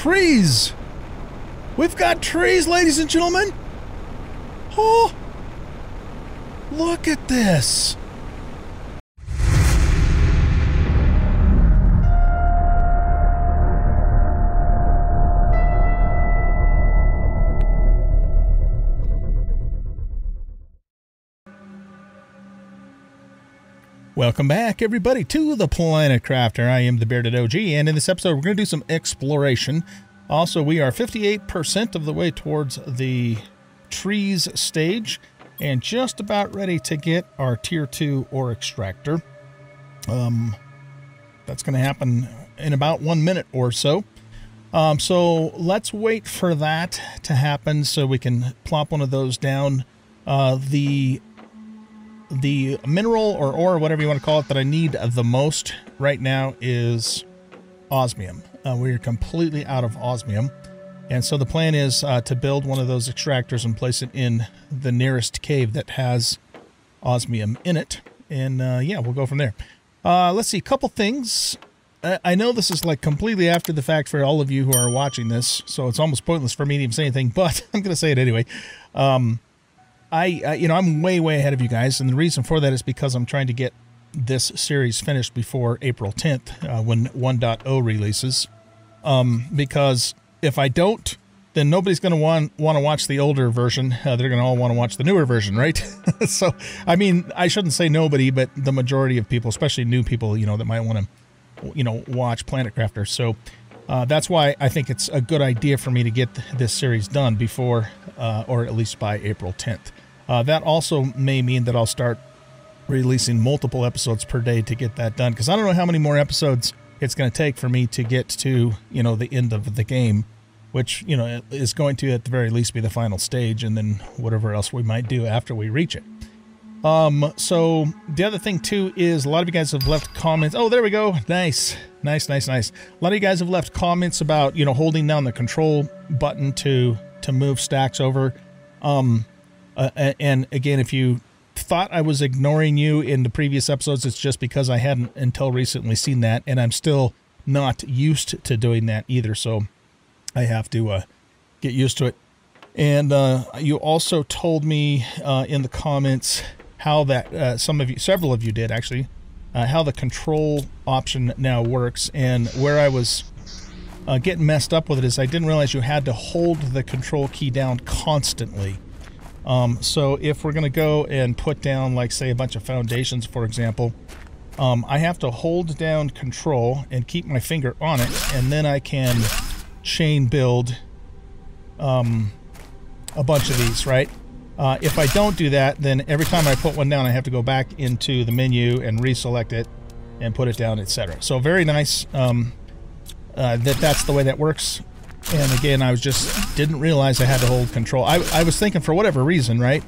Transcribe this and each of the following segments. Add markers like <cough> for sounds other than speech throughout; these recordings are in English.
trees. We've got trees, ladies and gentlemen. Oh, look at this. Welcome back, everybody, to the Planet Crafter. I am the Bearded OG, and in this episode, we're going to do some exploration. Also, we are 58% of the way towards the trees stage, and just about ready to get our Tier 2 ore extractor. Um, that's going to happen in about one minute or so. Um, so let's wait for that to happen so we can plop one of those down. Uh, the the mineral or ore, whatever you want to call it, that I need the most right now is osmium. Uh, we are completely out of osmium. And so the plan is uh, to build one of those extractors and place it in the nearest cave that has osmium in it. And uh, yeah, we'll go from there. Uh, let's see, a couple things. I know this is like completely after the fact for all of you who are watching this, so it's almost pointless for me to even say anything, <laughs> but I'm going to say it anyway. Um, I, uh, you know, I'm way, way ahead of you guys, and the reason for that is because I'm trying to get this series finished before April 10th, uh, when 1.0 releases. Um, because if I don't, then nobody's going to want want to watch the older version. Uh, they're going to all want to watch the newer version, right? <laughs> so, I mean, I shouldn't say nobody, but the majority of people, especially new people, you know, that might want to, you know, watch Planet Crafter. So, uh, that's why I think it's a good idea for me to get this series done before, uh, or at least by April 10th. Uh, that also may mean that I'll start releasing multiple episodes per day to get that done because I don't know how many more episodes it's going to take for me to get to you know the end of the game, which you know is going to at the very least be the final stage, and then whatever else we might do after we reach it. Um, so the other thing too is a lot of you guys have left comments. Oh, there we go. Nice, nice, nice, nice. A lot of you guys have left comments about you know holding down the control button to to move stacks over. Um, uh, and again, if you thought I was ignoring you in the previous episodes, it's just because I hadn't until recently seen that, and I'm still not used to doing that either. So I have to uh, get used to it. And uh, you also told me uh, in the comments how that uh, some of you, several of you did actually, uh, how the control option now works. And where I was uh, getting messed up with it is I didn't realize you had to hold the control key down constantly. Um, so if we're going to go and put down, like, say, a bunch of foundations, for example, um, I have to hold down control and keep my finger on it, and then I can chain build um, a bunch of these, right? Uh, if I don't do that, then every time I put one down, I have to go back into the menu and reselect it and put it down, etc. So very nice um, uh, that that's the way that works. And again, I was just didn't realize I had to hold control. I, I was thinking for whatever reason, right?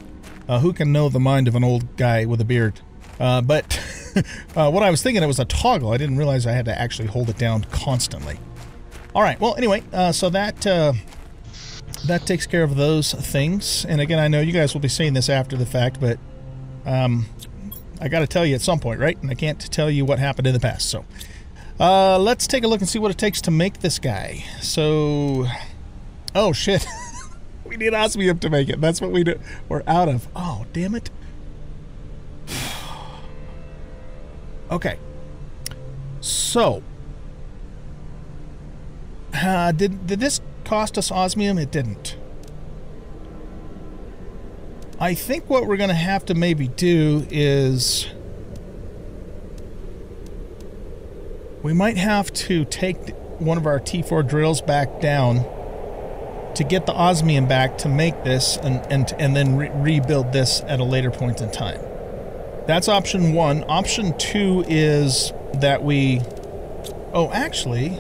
Uh, who can know the mind of an old guy with a beard? Uh, but <laughs> uh, what I was thinking, it was a toggle. I didn't realize I had to actually hold it down constantly. All right. Well, anyway, uh, so that uh, that takes care of those things. And again, I know you guys will be seeing this after the fact, but um, I got to tell you at some point, right? And I can't tell you what happened in the past. So uh, let's take a look and see what it takes to make this guy. So, oh shit. <laughs> we need osmium to make it. That's what we do. We're out of. Oh, damn it. <sighs> okay. So, uh, did, did this cost us osmium? It didn't. I think what we're going to have to maybe do is We might have to take one of our T4 drills back down to get the osmium back to make this and, and, and then re rebuild this at a later point in time. That's option one. Option two is that we... Oh, actually...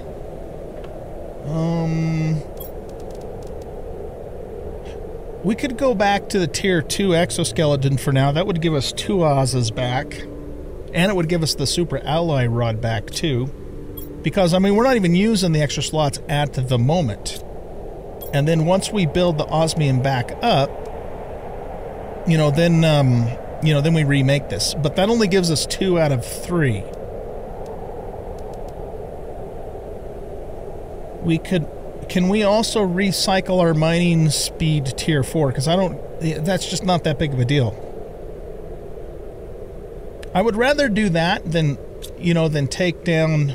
Um... We could go back to the tier 2 exoskeleton for now. That would give us two Oz's back. And it would give us the super alloy rod back too. Because, I mean, we're not even using the extra slots at the moment. And then once we build the osmium back up, you know, then, um, you know, then we remake this. But that only gives us two out of three. We could can we also recycle our mining speed tier 4? Because I don't... That's just not that big of a deal. I would rather do that than, you know, than take down...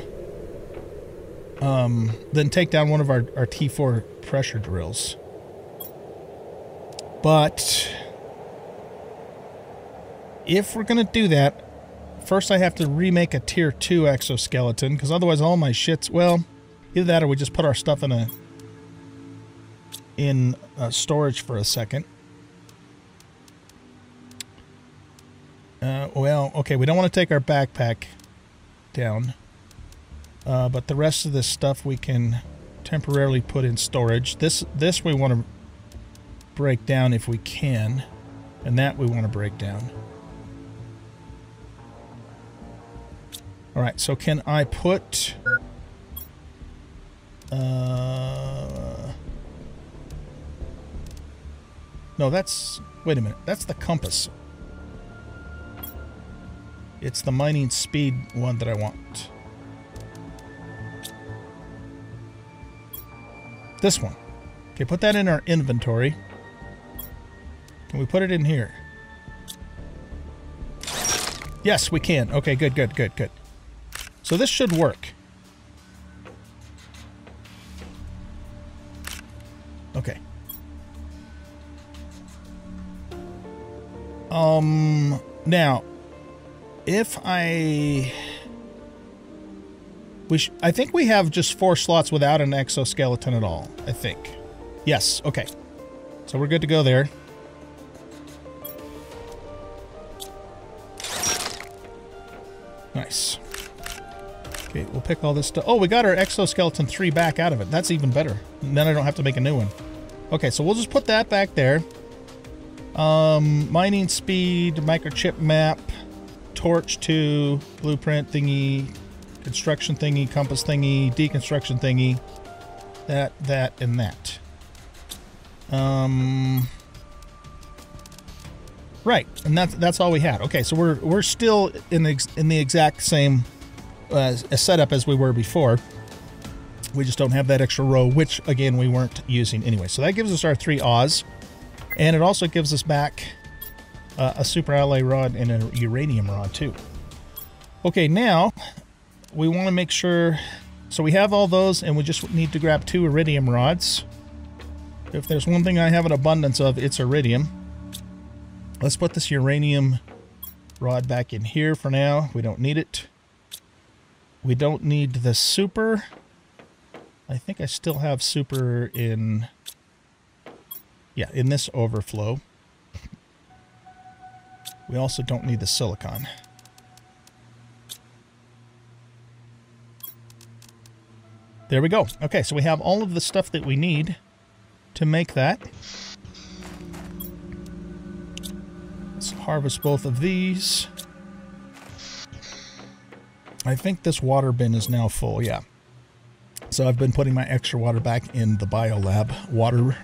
Um, than take down one of our, our T4 pressure drills. But... If we're going to do that, first I have to remake a tier 2 exoskeleton, because otherwise all my shit's... Well, either that or we just put our stuff in a in uh, storage for a second. Uh, well, okay, we don't want to take our backpack down. Uh, but the rest of this stuff we can temporarily put in storage. This this we want to break down if we can. And that we want to break down. Alright, so can I put... Uh... No, that's... Wait a minute. That's the compass. It's the mining speed one that I want. This one. Okay, put that in our inventory. Can we put it in here? Yes, we can. Okay, good, good, good, good. So this should work. Okay. Um, now, if I... We I think we have just four slots without an exoskeleton at all, I think. Yes, okay. So we're good to go there. Nice. Okay, we'll pick all this stuff. Oh, we got our exoskeleton 3 back out of it. That's even better. And then I don't have to make a new one. Okay, so we'll just put that back there. Um, mining speed, microchip map, torch 2, blueprint thingy, construction thingy, compass thingy, deconstruction thingy. That, that, and that. Um... Right, and that's that's all we had. Okay, so we're we're still in the in the exact same uh, setup as we were before. We just don't have that extra row, which again we weren't using anyway. So that gives us our three Oz, and it also gives us back uh, a super alloy rod and a uranium rod too. Okay, now we want to make sure. So we have all those, and we just need to grab two iridium rods. If there's one thing I have an abundance of, it's iridium. Let's put this uranium rod back in here for now. We don't need it. We don't need the super. I think I still have super in... Yeah, in this overflow. We also don't need the silicon. There we go. Okay, so we have all of the stuff that we need to make that. Let's harvest both of these. I think this water bin is now full, yeah. So I've been putting my extra water back in the biolab water.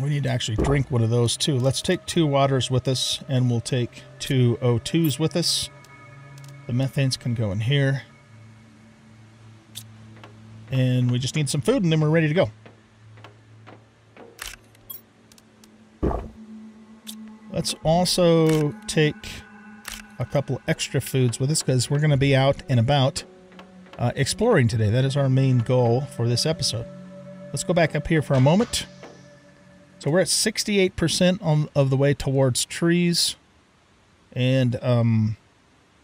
We need to actually drink one of those too. Let's take two waters with us and we'll take two O2s with us. The methanes can go in here. And we just need some food and then we're ready to go. Let's also take a couple extra foods with us because we're going to be out and about uh, exploring today. That is our main goal for this episode. Let's go back up here for a moment. So we're at 68% on, of the way towards trees. And um,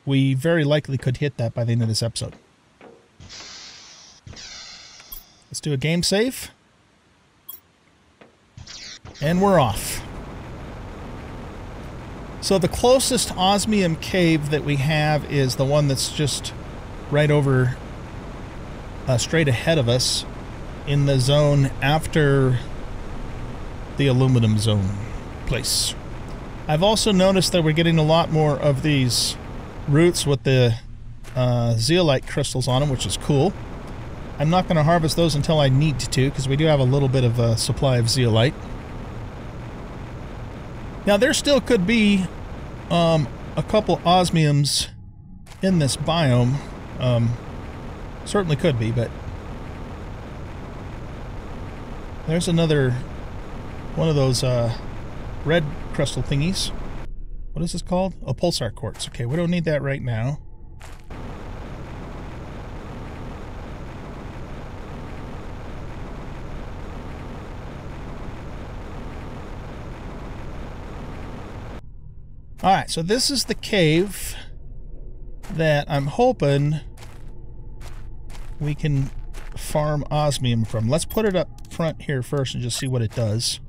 we very likely could hit that by the end of this episode. Let's do a game save. And we're off. So the closest osmium cave that we have is the one that's just right over, uh, straight ahead of us in the zone after the aluminum zone place. I've also noticed that we're getting a lot more of these roots with the uh, zeolite crystals on them, which is cool. I'm not going to harvest those until I need to, because we do have a little bit of a supply of zeolite. Now, there still could be um, a couple osmiums in this biome. Um, Certainly could be, but there's another one of those uh, red crystal thingies. What is this called? A pulsar quartz. Okay, we don't need that right now. All right, so this is the cave that I'm hoping we can farm osmium from. Let's put it up front here first and just see what it does.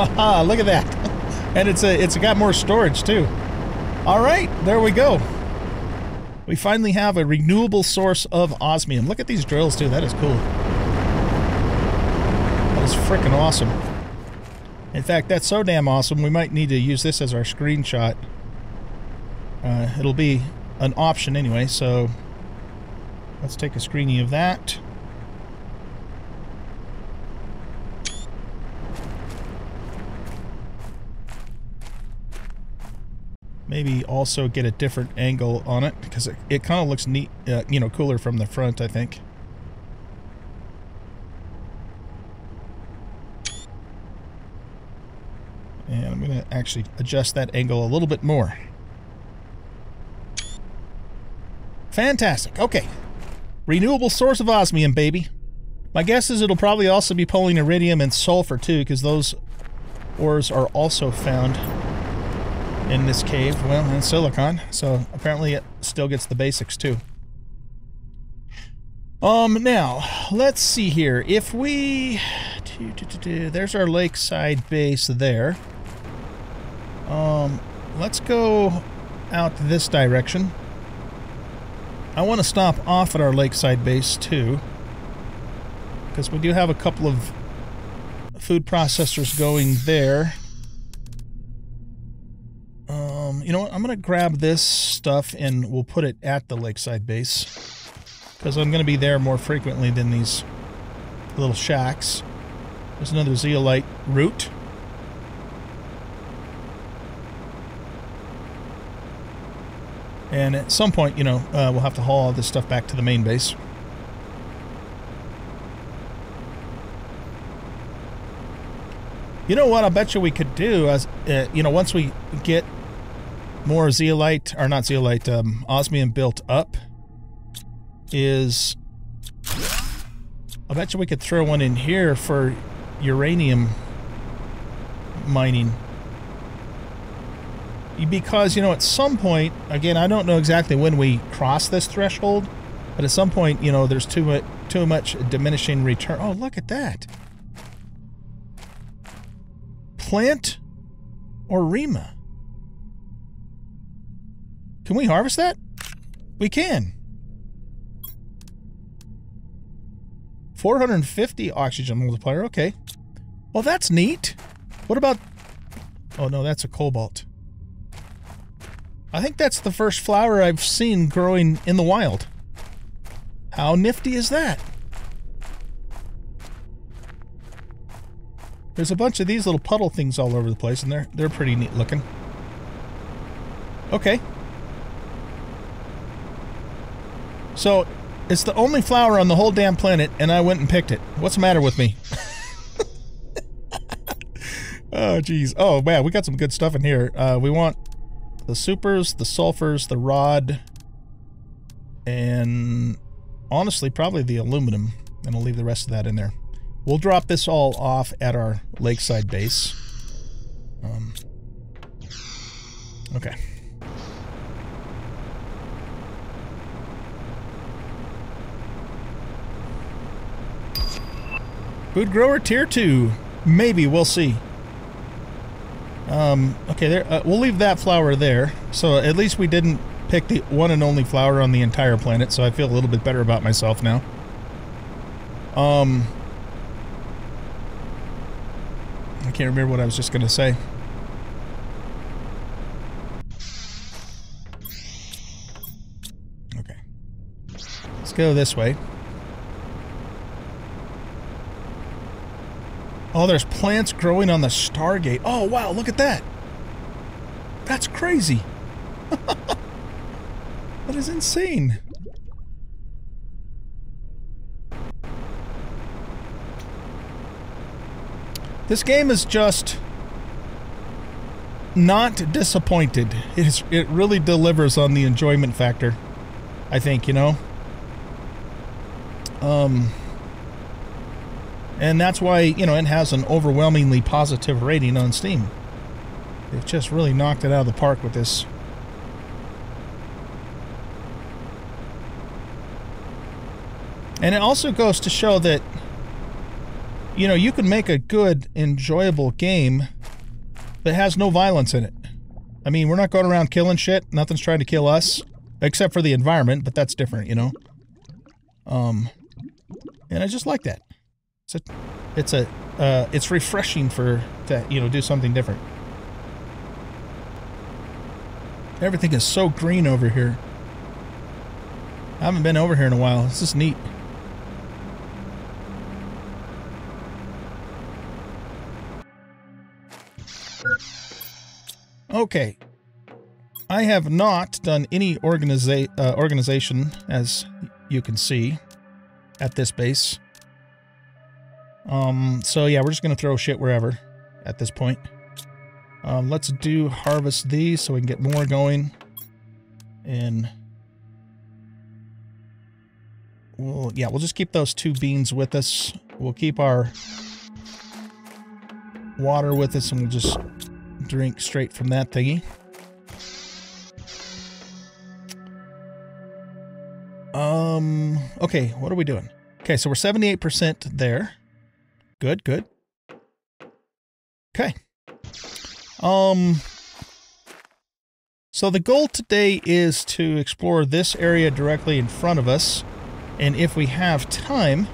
<laughs> look at that. And it's a it's got more storage too. All right, there we go. We finally have a renewable source of osmium. Look at these drills too. That is cool. That is freaking awesome. In fact, that's so damn awesome, we might need to use this as our screenshot. Uh, it'll be an option anyway, so let's take a screening of that. Maybe also get a different angle on it because it, it kind of looks neat, uh, you know, cooler from the front, I think. And I'm going to actually adjust that angle a little bit more. Fantastic. Okay. Renewable source of osmium, baby. My guess is it'll probably also be pulling iridium and sulfur, too, because those ores are also found in this cave. Well, and silicon. So apparently it still gets the basics too. Um, now, let's see here. If we... There's our lakeside base there. Um, let's go out this direction. I want to stop off at our lakeside base too. Because we do have a couple of food processors going there. Um, you know what? I'm going to grab this stuff and we'll put it at the lakeside base. Because I'm going to be there more frequently than these little shacks. There's another zeolite root. And at some point, you know, uh, we'll have to haul all this stuff back to the main base. You know what? I bet you we could do as uh, you know once we get more zeolite, or not zeolite, um, osmium built up is... I bet you we could throw one in here for uranium mining. Because, you know, at some point, again, I don't know exactly when we cross this threshold, but at some point, you know, there's too much, too much diminishing return. Oh, look at that. Plant or Rima. Can we harvest that? We can. 450 oxygen multiplier. Okay. Well, that's neat. What about... Oh, no, that's a cobalt. I think that's the first flower I've seen growing in the wild. How nifty is that? There's a bunch of these little puddle things all over the place, and they're, they're pretty neat looking. Okay. So, it's the only flower on the whole damn planet, and I went and picked it. What's the matter with me? <laughs> oh, jeez. Oh, man, we got some good stuff in here. Uh, we want the supers, the sulfurs, the rod, and honestly, probably the aluminum. And I'll leave the rest of that in there. We'll drop this all off at our lakeside base. Um, okay. Food grower tier 2. Maybe, we'll see. Um, okay, there. Uh, we'll leave that flower there. So at least we didn't pick the one and only flower on the entire planet, so I feel a little bit better about myself now. Um, I can't remember what I was just going to say. Okay. Let's go this way. Oh, there's plants growing on the Stargate. Oh, wow, look at that. That's crazy. <laughs> that is insane. This game is just not disappointed. It, is, it really delivers on the enjoyment factor. I think, you know? Um, and that's why, you know, it has an overwhelmingly positive rating on Steam. They've just really knocked it out of the park with this. And it also goes to show that, you know, you can make a good, enjoyable game that has no violence in it. I mean, we're not going around killing shit. Nothing's trying to kill us. Except for the environment, but that's different, you know? Um, and I just like that. It's a, it's a, uh, it's refreshing for, to, you know, do something different. Everything is so green over here. I haven't been over here in a while. This is neat. Okay. I have not done any organiza uh, organization, as you can see, at this base. Um, so yeah, we're just going to throw shit wherever at this point. Um, let's do harvest these so we can get more going. And we'll, yeah, we'll just keep those two beans with us. We'll keep our water with us and we'll just drink straight from that thingy. Um, okay, what are we doing? Okay, so we're 78% there. Good, good. Okay. Um, so the goal today is to explore this area directly in front of us. And if we have time,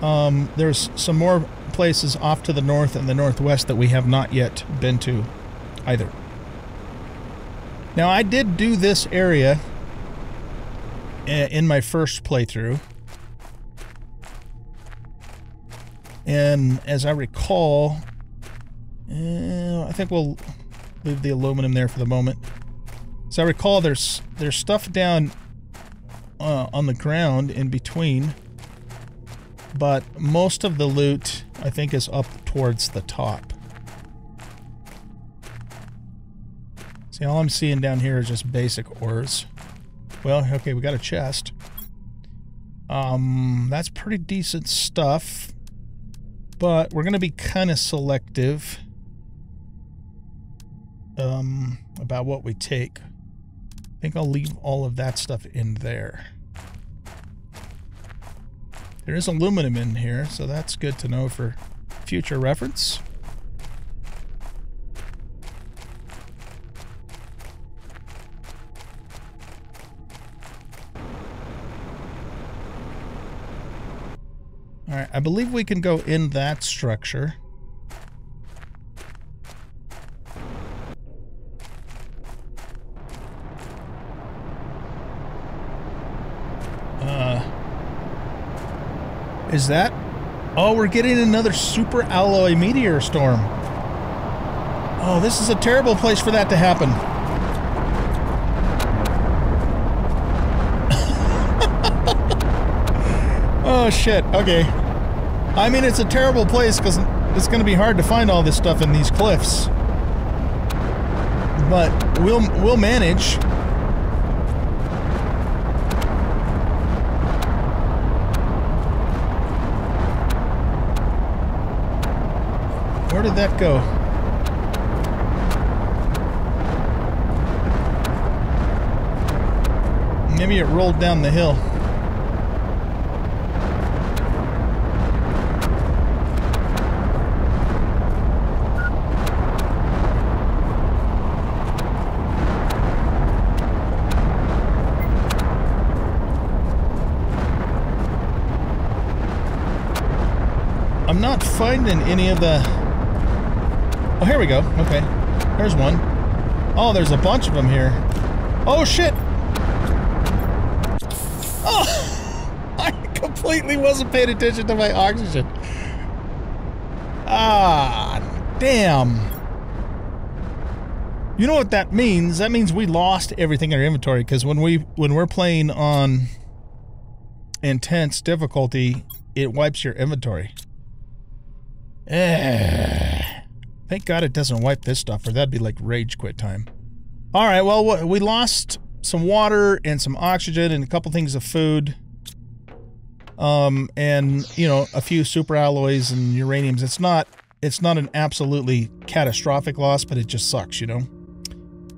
um, there's some more places off to the north and the northwest that we have not yet been to either. Now, I did do this area in my first playthrough. And as I recall, uh, I think we'll leave the aluminum there for the moment. So I recall there's there's stuff down uh, on the ground in between, but most of the loot I think is up towards the top. See, all I'm seeing down here is just basic ores. Well, okay, we got a chest. Um, that's pretty decent stuff. But we're going to be kind of selective um, about what we take. I think I'll leave all of that stuff in there. There is aluminum in here, so that's good to know for future reference. Alright, I believe we can go in that structure. Uh, is that? Oh, we're getting another super alloy meteor storm. Oh, this is a terrible place for that to happen. <laughs> oh shit, okay. I mean, it's a terrible place because it's going to be hard to find all this stuff in these cliffs. But we'll we'll manage. Where did that go? Maybe it rolled down the hill. I'm finding any of the... Oh, here we go. Okay. There's one. Oh, there's a bunch of them here. Oh, shit! Oh! <laughs> I completely wasn't paying attention to my oxygen. Ah, damn. You know what that means? That means we lost everything in our inventory because when we when we're playing on intense difficulty, it wipes your inventory. Eh. Thank God it doesn't wipe this stuff, or that'd be like rage quit time. All right, well, we lost some water and some oxygen and a couple things of food. Um, and, you know, a few super alloys and uraniums. It's not, it's not an absolutely catastrophic loss, but it just sucks, you know?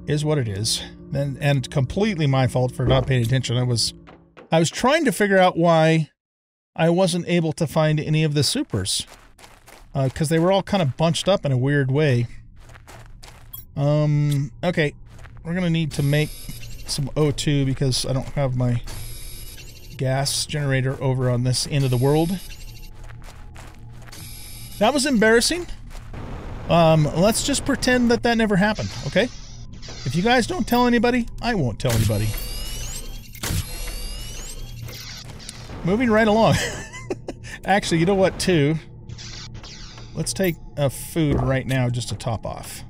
Is what it is. And, and completely my fault for not paying attention. I was, I was trying to figure out why I wasn't able to find any of the supers because uh, they were all kind of bunched up in a weird way. Um, okay, we're going to need to make some O2 because I don't have my gas generator over on this end of the world. That was embarrassing. Um, let's just pretend that that never happened, okay? If you guys don't tell anybody, I won't tell anybody. Moving right along. <laughs> Actually, you know what, too? Let's take a food right now just to top off.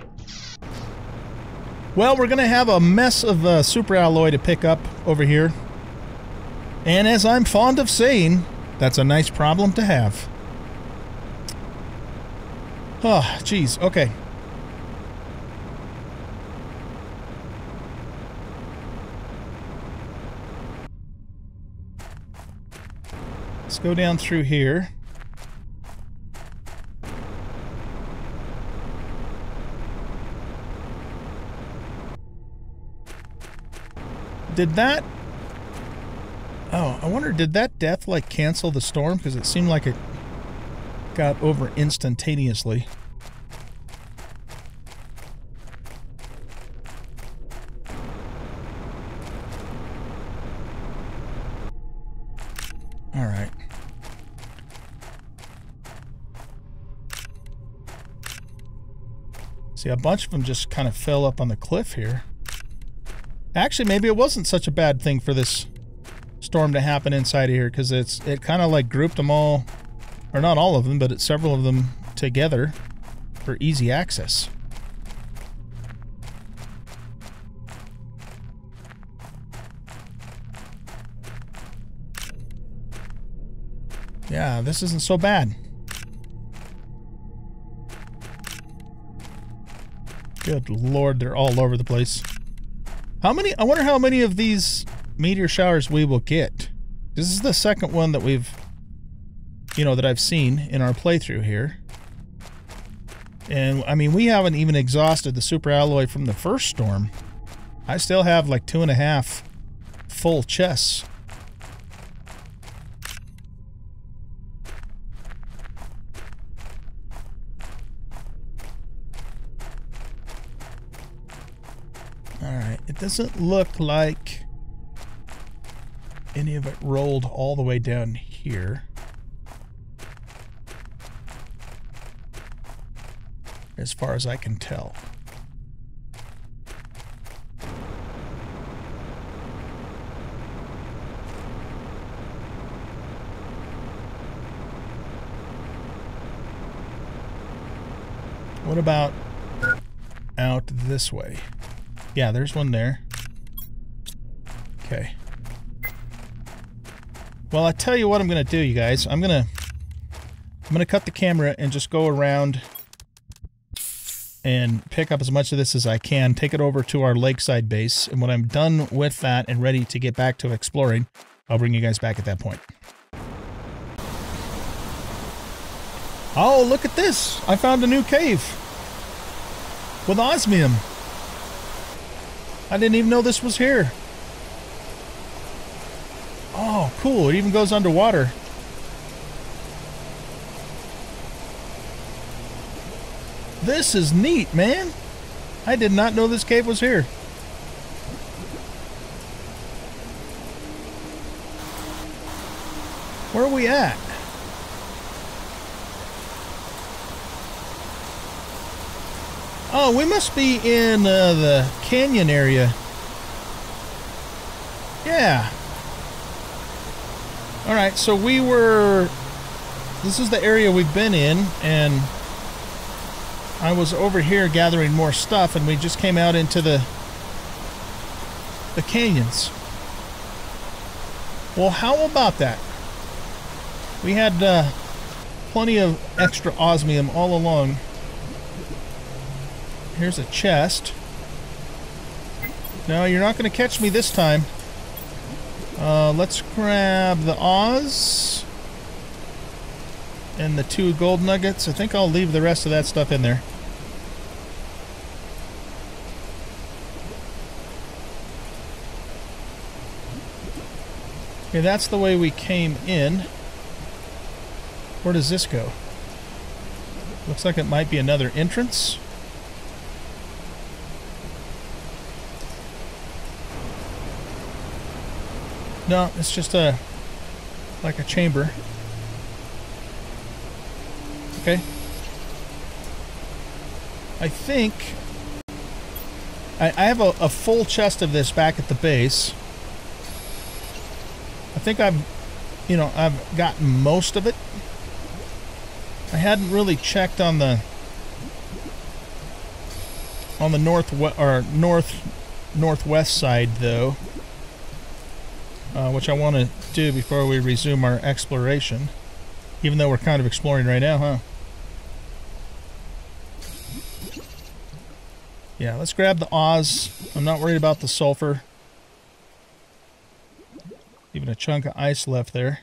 Well, we're going to have a mess of uh, super alloy to pick up over here. And as I'm fond of saying, that's a nice problem to have. Oh, jeez. Okay. Let's go down through here. Did that... Oh, I wonder, did that death, like, cancel the storm? Because it seemed like it got over instantaneously. Alright. See, a bunch of them just kind of fell up on the cliff here. Actually, maybe it wasn't such a bad thing for this storm to happen inside of here because it's it kind of like grouped them all, or not all of them, but it's several of them together for easy access. Yeah, this isn't so bad. Good lord, they're all over the place. How many? I wonder how many of these meteor showers we will get. This is the second one that we've, you know, that I've seen in our playthrough here. And, I mean, we haven't even exhausted the super alloy from the first storm. I still have like two and a half full chests. Doesn't look like any of it rolled all the way down here. As far as I can tell. What about out this way? Yeah, there's one there. Okay. Well, I tell you what I'm going to do, you guys. I'm going to I'm going to cut the camera and just go around and pick up as much of this as I can, take it over to our lakeside base, and when I'm done with that and ready to get back to exploring, I'll bring you guys back at that point. Oh, look at this! I found a new cave! With osmium! I didn't even know this was here. Oh, cool. It even goes underwater. This is neat, man. I did not know this cave was here. Where are we at? Oh, we must be in uh, the canyon area. Yeah. Alright, so we were... This is the area we've been in, and I was over here gathering more stuff and we just came out into the the canyons. Well, how about that? We had uh, plenty of extra osmium all along. Here's a chest. No, you're not going to catch me this time. Uh, let's grab the Oz and the two gold nuggets. I think I'll leave the rest of that stuff in there. Okay, that's the way we came in. Where does this go? Looks like it might be another entrance. No, it's just a like a chamber. Okay. I think I, I have a, a full chest of this back at the base. I think I've, you know, I've gotten most of it. I hadn't really checked on the on the north or north northwest side though, uh, which I want to do before we resume our exploration. Even though we're kind of exploring right now, huh? Yeah, let's grab the Oz. I'm not worried about the sulfur. Even a chunk of ice left there.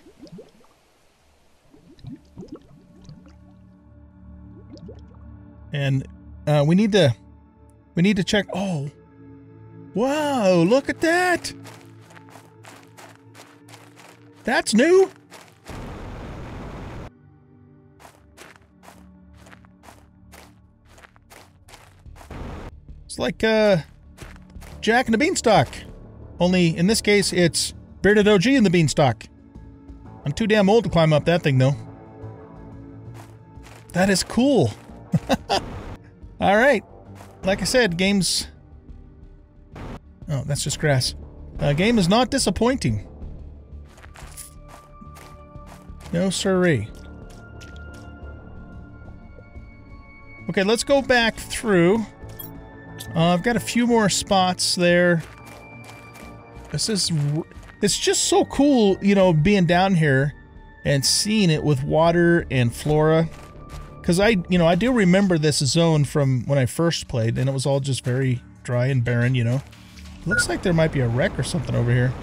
And uh, we need to we need to check. Oh, wow! Look at that. That's new. It's like uh, Jack and the Beanstalk. Only in this case, it's Bearded OG in the Beanstalk. I'm too damn old to climb up that thing, though. That is cool. <laughs> All right. Like I said, game's... Oh, that's just grass. Uh, game is not disappointing. No siree. Okay, let's go back through. Uh, I've got a few more spots there. This is it's just so cool, you know, being down here and seeing it with water and flora. Because I, you know, I do remember this zone from when I first played, and it was all just very dry and barren, you know. Looks like there might be a wreck or something over here.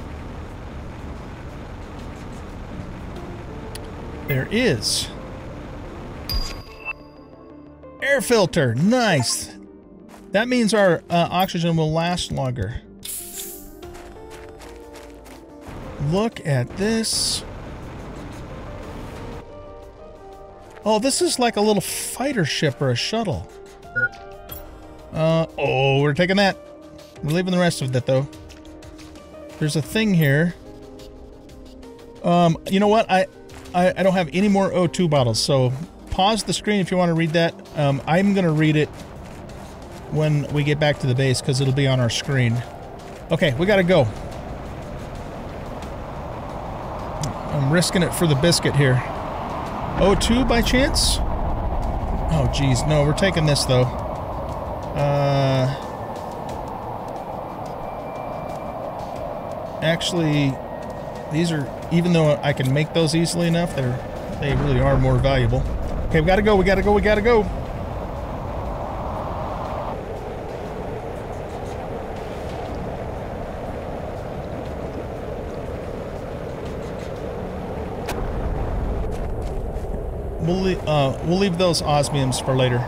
There is. Air filter, nice. That means our uh, oxygen will last longer. Look at this. Oh, this is like a little fighter ship or a shuttle. Uh, oh, we're taking that. We're leaving the rest of it, though. There's a thing here. Um, you know what? I, I, I don't have any more O2 bottles, so pause the screen if you want to read that. Um, I'm going to read it when we get back to the base, because it'll be on our screen. Okay, we got to go. I'm risking it for the biscuit here. O2 by chance? Oh, geez. No, we're taking this, though. Uh, actually, these are, even though I can make those easily enough, they're, they really are more valuable. Okay, we gotta go, we gotta go, we gotta go. We'll, uh, we'll leave those osmiums for later.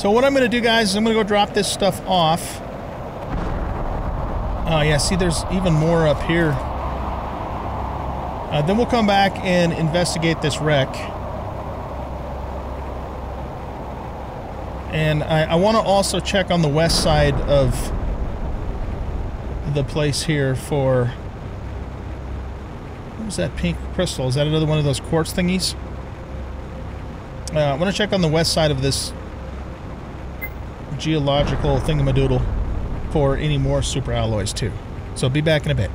So what I'm going to do, guys, is I'm going to go drop this stuff off. Oh, uh, yeah, see, there's even more up here. Uh, then we'll come back and investigate this wreck. And I, I want to also check on the west side of the place here for... What was that pink crystal? Is that another one of those quartz thingies? Uh, I want to check on the west side of this geological thingamadoodle for any more super alloys too. So be back in a bit.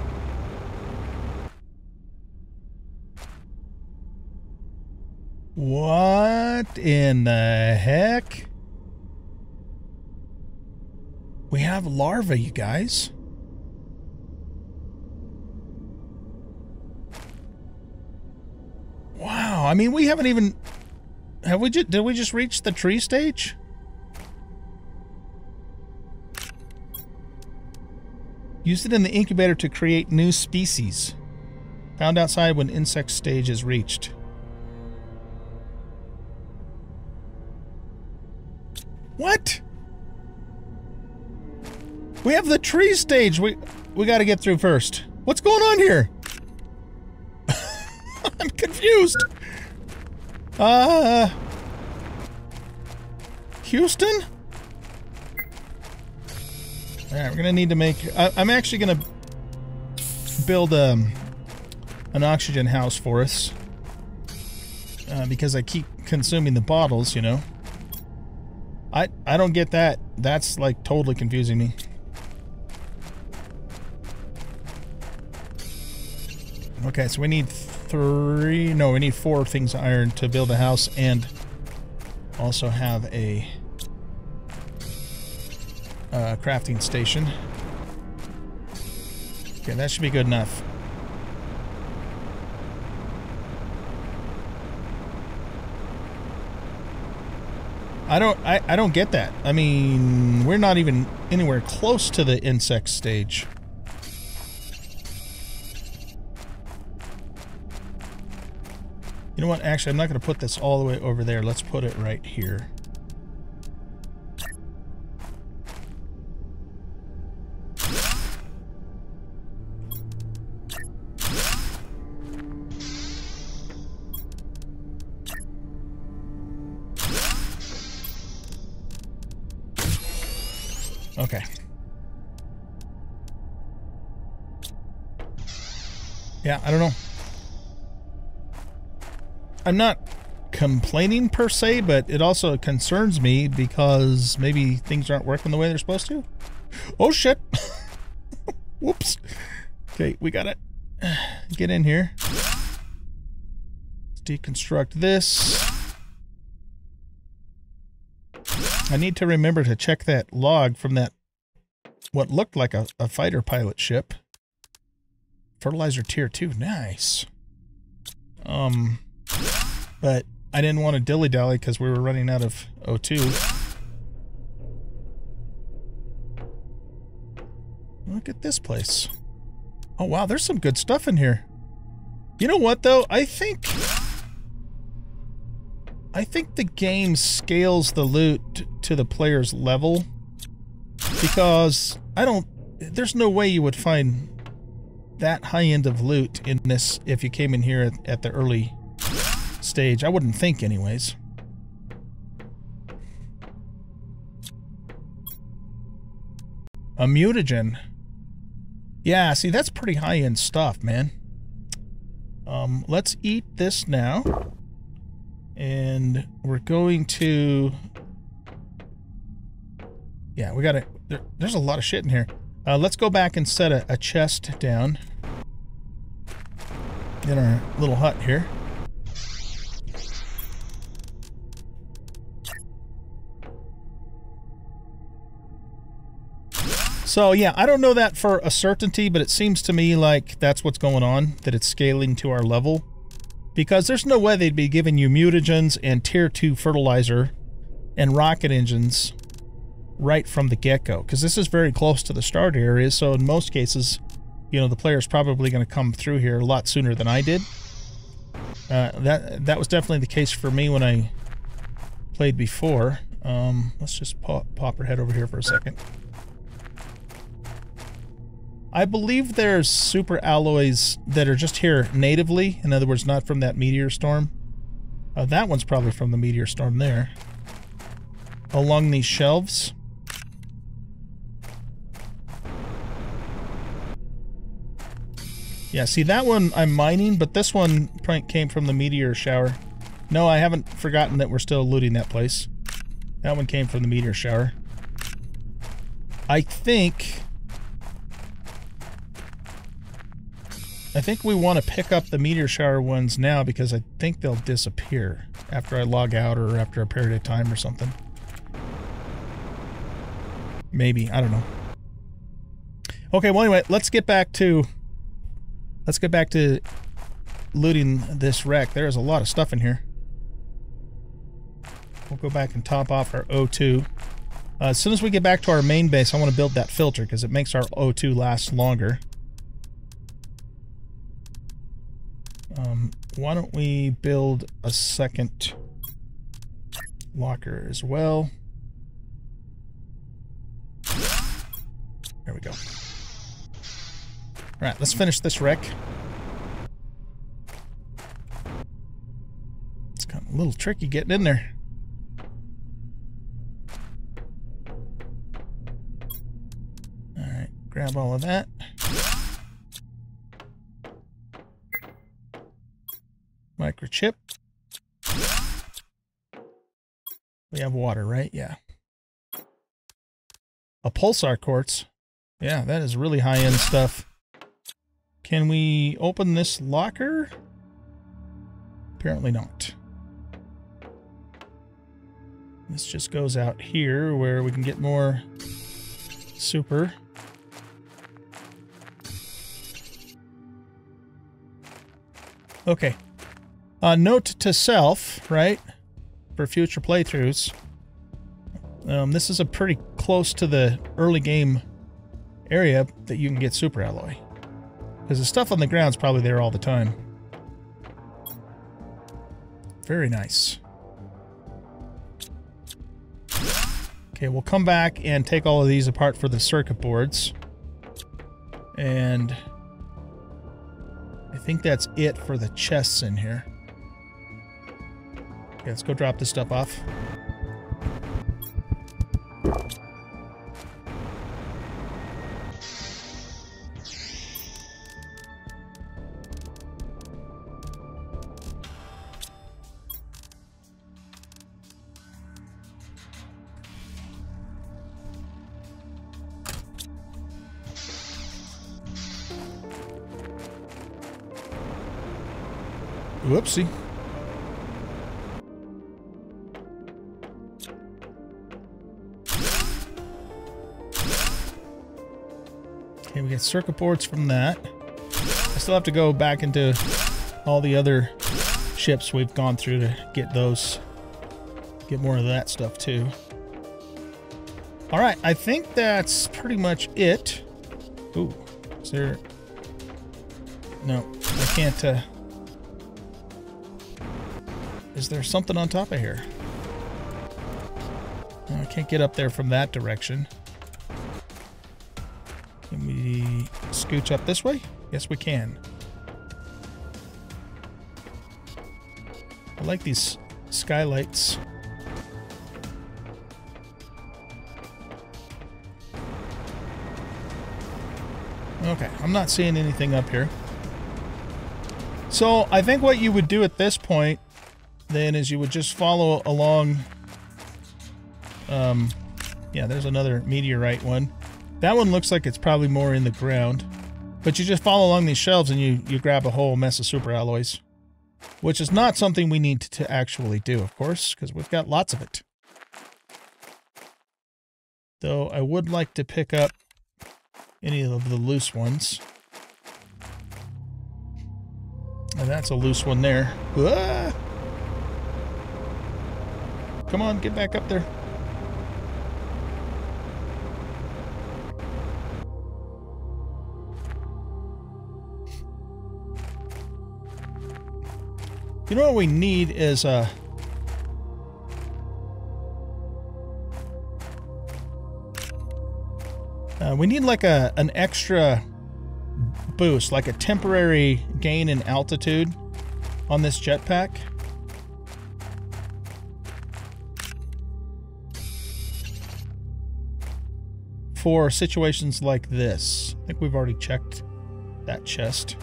What in the heck? We have larvae, you guys. Wow, I mean, we haven't even... Have we just... Did we just reach the tree stage? Use it in the incubator to create new species. Found outside when insect stage is reached. What? We have the tree stage. We we got to get through first. What's going on here? <laughs> I'm confused. Uh Houston? All right, we're gonna need to make. I, am actually gonna build um, an oxygen house for us uh, because I keep consuming the bottles. You know. I I don't get that. That's like totally confusing me. Okay, so we need three. No, we need four things iron to build a house and also have a uh, crafting station. Okay, that should be good enough. I don't I, I don't get that. I mean, we're not even anywhere close to the insect stage. You know what? Actually, I'm not going to put this all the way over there. Let's put it right here. I don't know. I'm not complaining per se, but it also concerns me because maybe things aren't working the way they're supposed to. Oh shit! <laughs> Whoops. Okay, we gotta get in here. Let's deconstruct this. I need to remember to check that log from that what looked like a, a fighter pilot ship. Fertilizer tier 2, nice. Um but I didn't want to dilly-dally because we were running out of O2. Look at this place. Oh, wow, there's some good stuff in here. You know what, though? I think... I think the game scales the loot to the player's level. Because I don't... There's no way you would find that high end of loot in this if you came in here at, at the early stage. I wouldn't think anyways. A mutagen. Yeah, see, that's pretty high-end stuff, man. Um, let's eat this now. And we're going to... Yeah, we gotta... There, there's a lot of shit in here. Uh, let's go back and set a, a chest down. In our little hut here. So yeah, I don't know that for a certainty, but it seems to me like that's what's going on, that it's scaling to our level. Because there's no way they'd be giving you mutagens and tier 2 fertilizer and rocket engines right from the get-go. Because this is very close to the start area, so in most cases, you know, the player is probably going to come through here a lot sooner than I did. Uh, that that was definitely the case for me when I played before. Um, let's just pop, pop our head over here for a second. I believe there's super alloys that are just here natively. In other words, not from that meteor storm. Uh, that one's probably from the meteor storm there. Along these shelves. Yeah, see that one I'm mining, but this one came from the meteor shower. No, I haven't forgotten that we're still looting that place. That one came from the meteor shower. I think I think we want to pick up the meteor shower ones now because I think they'll disappear. after I log out or after a period of time or something. Maybe. I don't know. Okay, well anyway, let's get back to let's get back to looting this wreck. There's a lot of stuff in here. We'll go back and top off our O2. Uh, as soon as we get back to our main base, I want to build that filter because it makes our O2 last longer. Um, why don't we build a second locker as well? There we go. All right, let's finish this wreck. It's kind of a little tricky getting in there. All right, grab all of that. Microchip. We have water, right? Yeah. A pulsar quartz. Yeah, that is really high-end stuff. Can we open this locker? Apparently not. This just goes out here where we can get more super. Okay. Uh, note to self, right? For future playthroughs. Um, this is a pretty close to the early game area that you can get super alloy. Because the stuff on the ground is probably there all the time. Very nice. Okay, we'll come back and take all of these apart for the circuit boards. And I think that's it for the chests in here. Okay, let's go drop this stuff off. Circuit boards from that. I still have to go back into all the other ships we've gone through to get those. Get more of that stuff too. Alright, I think that's pretty much it. Ooh, is there... No, I can't... Uh... Is there something on top of here? No, I can't get up there from that direction. Scooch up this way? Yes, we can. I like these skylights. Okay, I'm not seeing anything up here. So I think what you would do at this point then is you would just follow along. Um, yeah, there's another meteorite one. That one looks like it's probably more in the ground. But you just follow along these shelves and you, you grab a whole mess of super alloys. Which is not something we need to actually do, of course, because we've got lots of it. Though I would like to pick up any of the loose ones. And that's a loose one there. Ah! Come on, get back up there. You know what we need is a... Uh, uh, we need like a an extra boost, like a temporary gain in altitude on this jetpack. for situations like this. I think we've already checked that chest.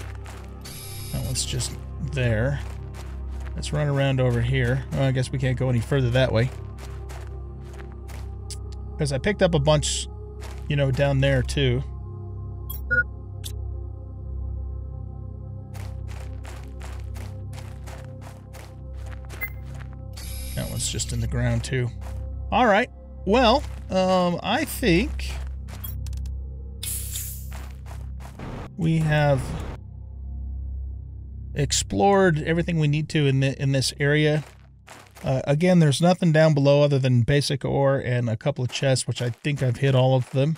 That one's just there. Let's run around over here. Well, I guess we can't go any further that way. Because I picked up a bunch, you know, down there too. That one's just in the ground too. All right. Well, um, I think we have explored everything we need to in the, in this area. Uh, again, there's nothing down below other than basic ore and a couple of chests, which I think I've hit all of them.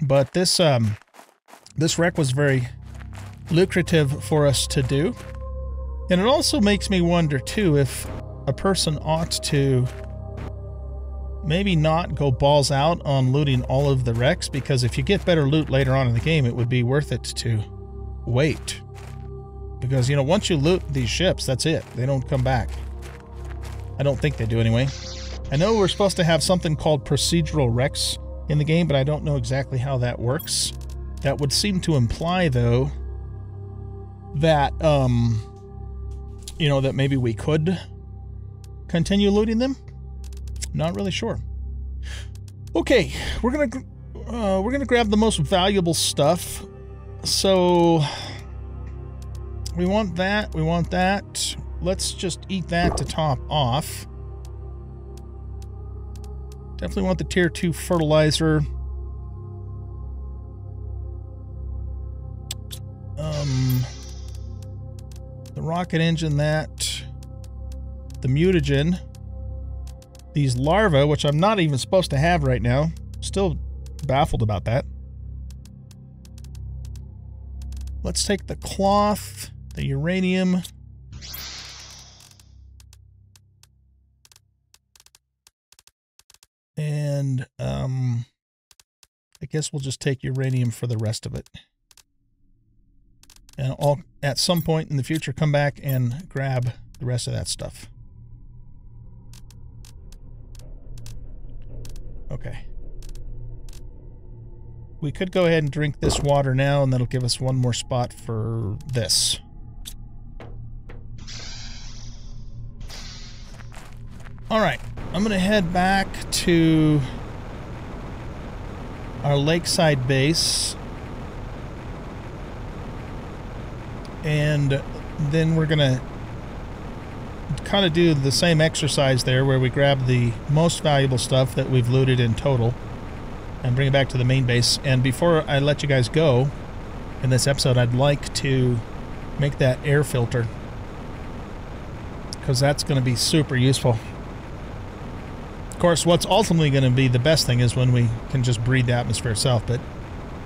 But this um, this wreck was very lucrative for us to do. And it also makes me wonder, too, if a person ought to maybe not go balls out on looting all of the wrecks, because if you get better loot later on in the game, it would be worth it to wait. Because, you know, once you loot these ships, that's it. They don't come back. I don't think they do anyway. I know we're supposed to have something called procedural wrecks in the game, but I don't know exactly how that works. That would seem to imply, though, that, um, you know, that maybe we could continue looting them. Not really sure. Okay, we're gonna uh, we're gonna grab the most valuable stuff. So we want that. We want that. Let's just eat that to top off. Definitely want the tier two fertilizer. Um, the rocket engine, that. The mutagen. These larvae, which I'm not even supposed to have right now. Still baffled about that. Let's take the cloth, the uranium. And um, I guess we'll just take uranium for the rest of it. And I'll, at some point in the future, come back and grab the rest of that stuff. Okay. We could go ahead and drink this water now, and that'll give us one more spot for this. All right, I'm going to head back to our lakeside base. And then we're going to kind of do the same exercise there where we grab the most valuable stuff that we've looted in total and bring it back to the main base. And before I let you guys go in this episode, I'd like to make that air filter because that's going to be super useful. Of course, what's ultimately going to be the best thing is when we can just breathe the atmosphere itself, but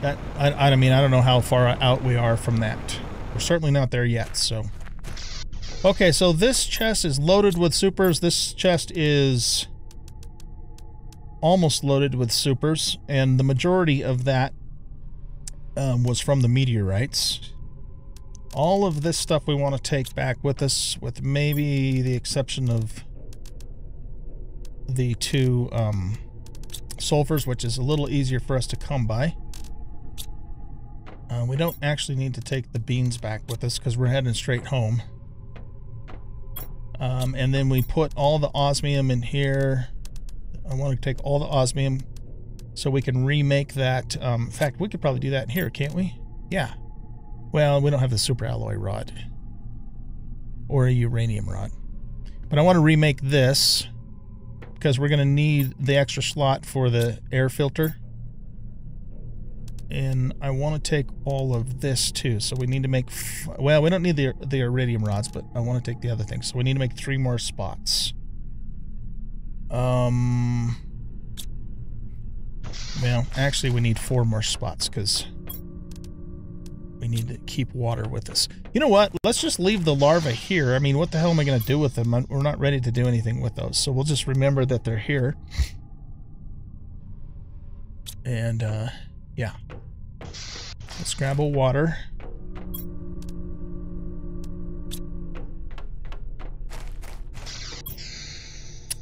that, I, I mean, I don't know how far out we are from that. We're certainly not there yet, so... Okay, so this chest is loaded with supers. This chest is almost loaded with supers, and the majority of that um, was from the meteorites. All of this stuff we want to take back with us, with maybe the exception of the two um, sulfurs, which is a little easier for us to come by. Uh, we don't actually need to take the beans back with us because we're heading straight home. Um, and then we put all the osmium in here. I want to take all the osmium so we can remake that. Um, in fact, we could probably do that here, can't we? Yeah. Well, we don't have the super alloy rod or a uranium rod. But I want to remake this because we're going to need the extra slot for the air filter and I want to take all of this too. So we need to make, well, we don't need the, the iridium rods, but I want to take the other things. So we need to make three more spots. Um, well, actually we need four more spots because we need to keep water with us. You know what? Let's just leave the larvae here. I mean, what the hell am I going to do with them? We're not ready to do anything with those. So we'll just remember that they're here. And, uh, yeah. Let's grab a water.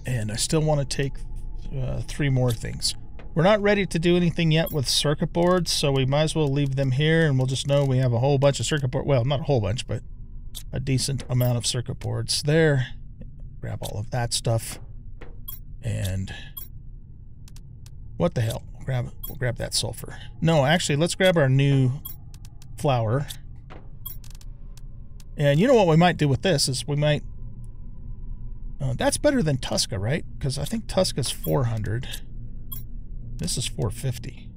And I still want to take uh, three more things. We're not ready to do anything yet with circuit boards, so we might as well leave them here and we'll just know we have a whole bunch of circuit board. Well, not a whole bunch, but a decent amount of circuit boards there. Grab all of that stuff. And what the hell? grab we'll grab that sulfur. No, actually, let's grab our new flour. And you know what we might do with this is we might Uh, that's better than Tuska, right? Because I think Tuska's 400. This is 450.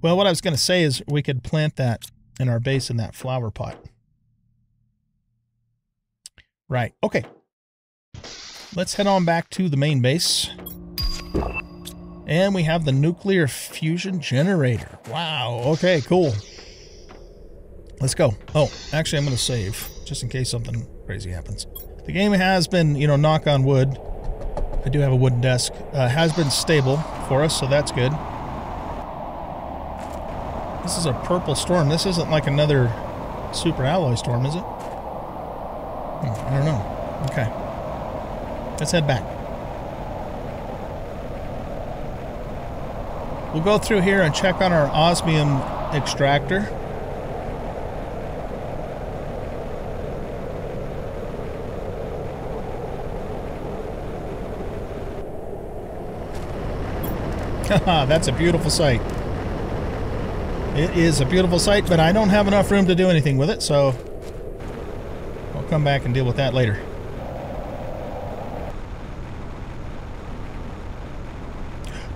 Well, what I was going to say is we could plant that in our base in that flower pot. Right. Okay. Let's head on back to the main base. And we have the nuclear fusion generator. Wow. Okay, cool. Let's go. Oh, actually, I'm going to save just in case something crazy happens. The game has been, you know, knock on wood. I do have a wooden desk. Uh, has been stable for us, so that's good. This is a purple storm. This isn't like another super alloy storm, is it? Hmm, I don't know. Okay. Let's head back. We'll go through here and check on our osmium extractor. <laughs> That's a beautiful sight. It is a beautiful sight, but I don't have enough room to do anything with it, so I'll come back and deal with that later.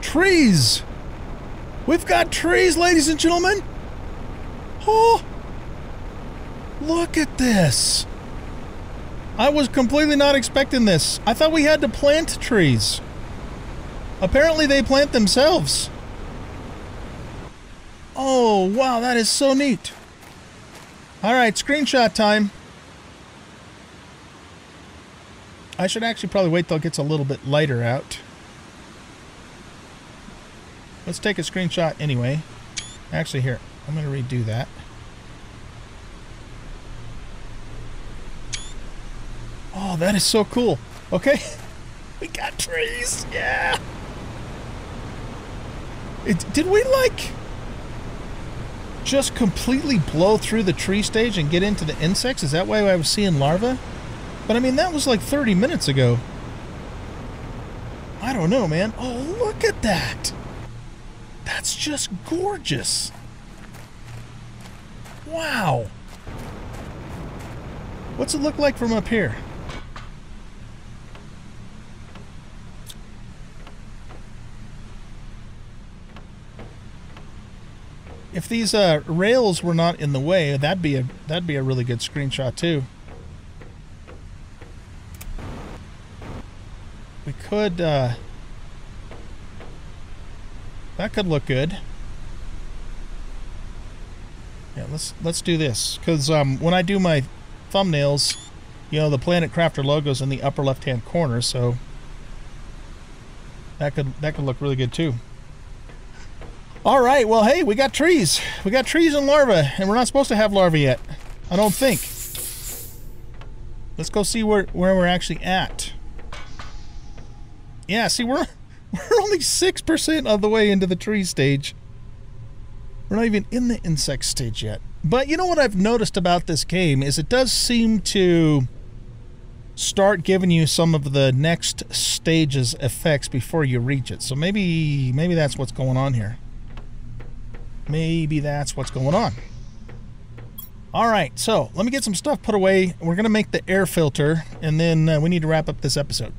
Trees! We've got trees, ladies and gentlemen! Oh! Look at this! I was completely not expecting this. I thought we had to plant trees. Apparently they plant themselves. Oh, wow, that is so neat. All right, screenshot time. I should actually probably wait till it gets a little bit lighter out. Let's take a screenshot anyway. Actually, here, I'm going to redo that. Oh, that is so cool. Okay. <laughs> We got trees. Yeah. It, did we like just completely blow through the tree stage and get into the insects? Is that why I was seeing larvae? But I mean, that was like 30 minutes ago. I don't know, man. Oh, look at that. That's just gorgeous. Wow. What's it look like from up here? If these uh, rails were not in the way, that'd be a that'd be a really good screenshot too. We could uh, that could look good. Yeah, let's let's do this because um, when I do my thumbnails, you know the Planet Crafter logo's in the upper left-hand corner, so that could that could look really good too. All right, well, hey, we got trees. We got trees and larvae, and we're not supposed to have larvae yet. I don't think. Let's go see where, where we're actually at. Yeah, see, we're, <laughs> we're only 6% of the way into the tree stage. We're not even in the insect stage yet. But you know what I've noticed about this game is it does seem to start giving you some of the next stages effects before you reach it. So maybe maybe that's what's going on here. Maybe that's what's going on. All right, so let me get some stuff put away. We're going to make the air filter, and then uh, we need to wrap up this episode.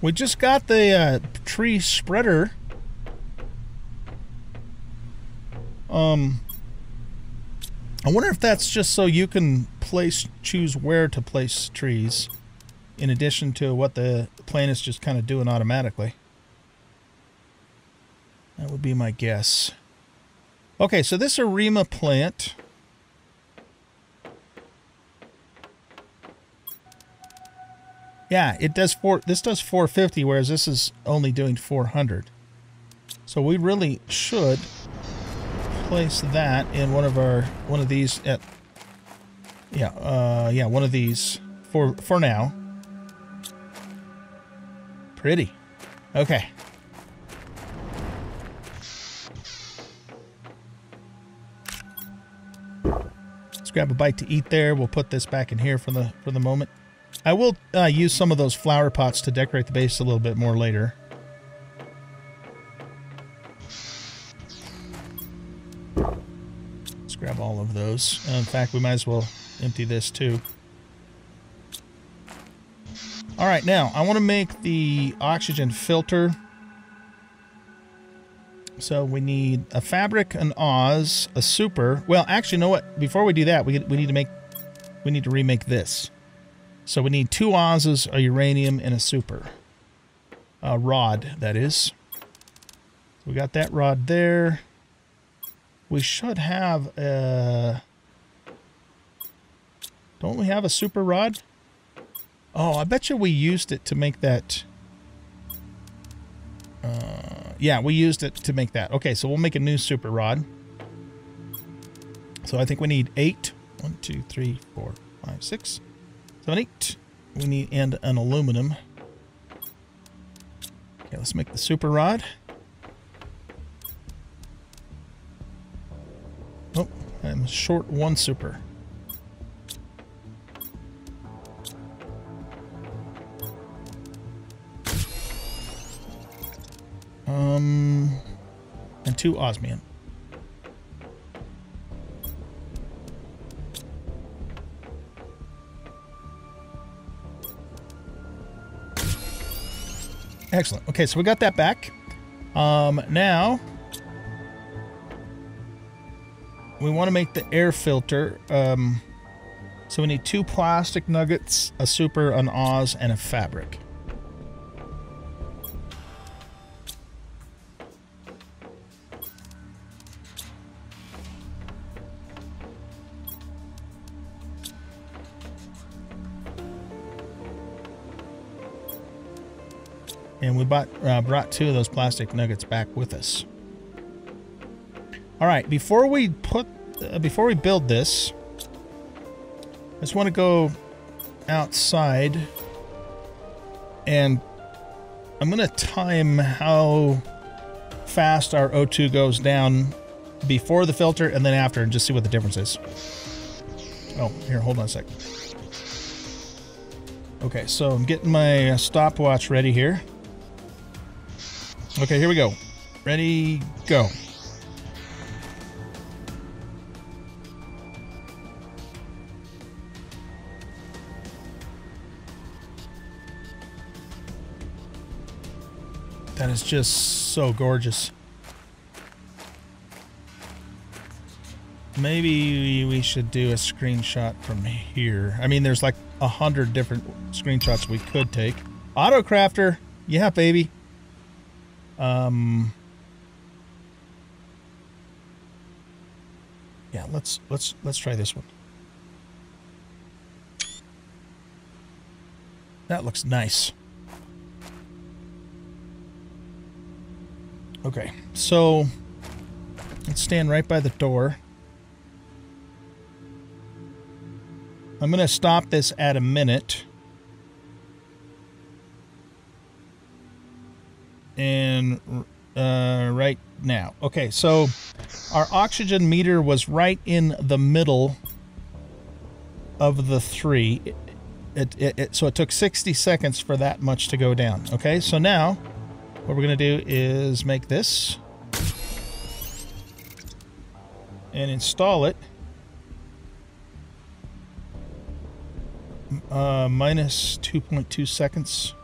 We just got the uh, tree spreader. Um, I wonder if that's just so you can place, choose where to place trees, in addition to what the plane is just kind of doing automatically. That would be my guess. Okay, so this Arima plant. Yeah, it does four. This does 450, whereas this is only doing 400. So we really should place that in one of our one of these at. Yeah, uh, yeah, one of these for for now. Pretty. Okay. Grab a bite to eat there. We'll put this back in here for the for the moment. I will uh, use some of those flower pots to decorate the base a little bit more later. Let's grab all of those. Uh, in fact, we might as well empty this too. All right, now I want to make the oxygen filter. So we need a fabric, an Oz, a super. Well, actually, you know what? Before we do that, we, we need to make, we need to remake this. So we need two Oz's, a uranium, and a super. A rod, that is. We got that rod there. We should have a... Don't we have a super rod? Oh, I bet you we used it to make that... Uh, yeah, we used it to make that. Okay, so we'll make a new super rod. So I think we need eight. One, two, three, four, five, six, seven, eight. We need and an aluminum. Okay, let's make the super rod. Oh, I'm short one super. Um, and two osmium. Excellent. Okay, so we got that back. Um, now we want to make the air filter. Um, so we need two plastic nuggets, a super, an Oz, and a fabric. Bought, uh, brought two of those plastic nuggets back with us. All right, before we put, uh, before we build this, I just want to go outside and I'm going to time how fast our O2 goes down before the filter and then after and just see what the difference is. Oh, here, hold on a second. Okay, so I'm getting my stopwatch ready here. Okay, here we go. Ready, go. That is just so gorgeous. Maybe we should do a screenshot from here. I mean, there's like a hundred different screenshots we could take. Autocrafter, yeah, baby. Um, yeah, let's let's let's try this one. That looks nice. Okay, so let's stand right by the door. I'm going to stop this at a minute. And uh, right now. Okay, so our oxygen meter was right in the middle of the three. It, it, it, so it took 60 seconds for that much to go down. Okay, so now what we're going to do is make this and install it. Uh, minus 2.2 seconds.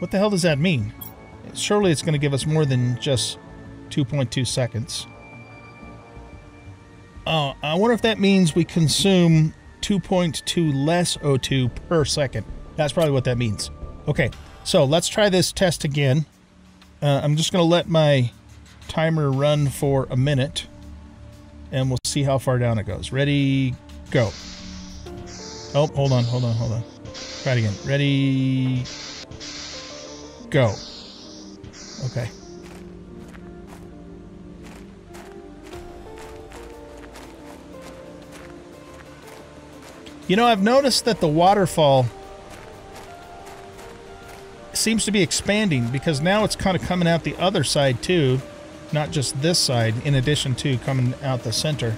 What the hell does that mean? Surely it's going to give us more than just 2.2 seconds. Oh, I wonder if that means we consume 2.2 less O2 per second. That's probably what that means. Okay, so let's try this test again. Uh, I'm just going to let my timer run for a minute, and we'll see how far down it goes. Ready, go. Oh, hold on, hold on, hold on. Try it again. Ready, Go. Okay. You know, I've noticed that the waterfall seems to be expanding because now it's kind of coming out the other side too, not just this side, in addition to coming out the center.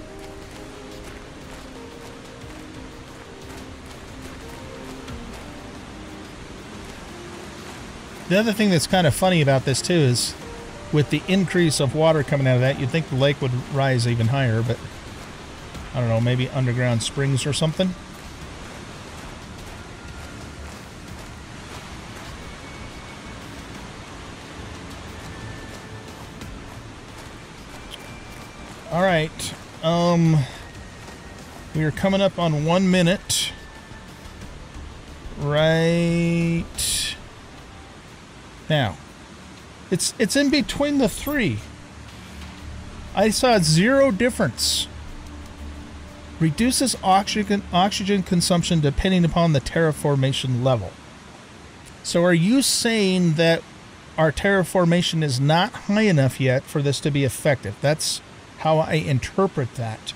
The other thing that's kind of funny about this too is with the increase of water coming out of that, you'd think the lake would rise even higher, but I don't know, maybe underground springs or something. All right. Um, we are coming up on one minute. Right now. It's it's in between the three. I saw zero difference. Reduces oxygen oxygen consumption depending upon the terraformation level. So are you saying that our terraformation is not high enough yet for this to be effective? That's how I interpret that.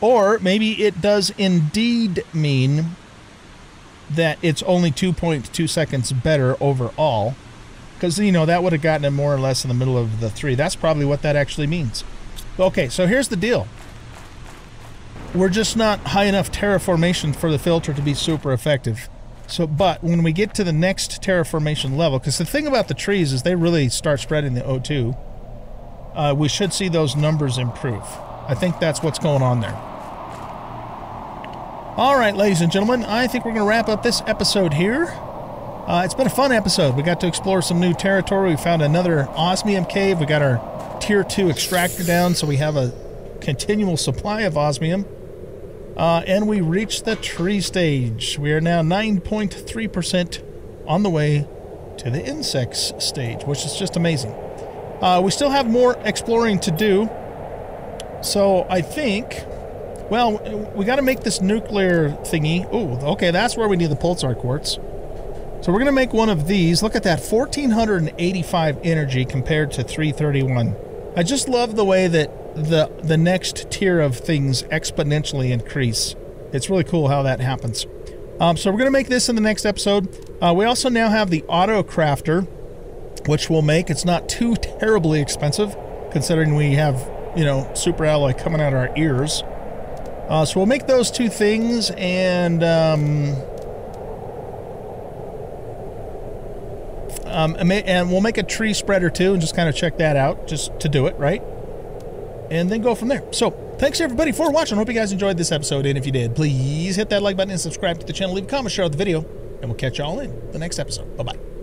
Or maybe it does indeed mean that it's only 2.2 seconds better overall. Because, you know, that would have gotten it more or less in the middle of the three. That's probably what that actually means. Okay, so here's the deal. We're just not high enough terraformation for the filter to be super effective. So, but when we get to the next terraformation level, because the thing about the trees is they really start spreading the O2, uh, we should see those numbers improve. I think that's what's going on there. All right, ladies and gentlemen, I think we're going to wrap up this episode here. Uh, it's been a fun episode. We got to explore some new territory. We found another osmium cave. We got our tier 2 extractor down, so we have a continual supply of osmium. Uh, and we reached the tree stage. We are now 9.3% on the way to the insects stage, which is just amazing. Uh, we still have more exploring to do. So I think well, we got to make this nuclear thingy. Oh, okay, that's where we need the pulsar quartz. So we're going to make one of these. Look at that, 1485 energy compared to 331. I just love the way that the the next tier of things exponentially increase. It's really cool how that happens. Um, so we're going to make this in the next episode. Uh, we also now have the auto crafter, which we'll make. It's not too terribly expensive, considering we have, you know, super alloy coming out of our ears. Uh, so we'll make those two things and um, um, and we'll make a tree spreader too and just kind of check that out just to do it right? And then go from there. So thanks everybody for watching. Hope you guys enjoyed this episode. And if you did please hit that like button and subscribe to the channel. Leave a comment share the video and we'll catch y'all in the next episode. Bye bye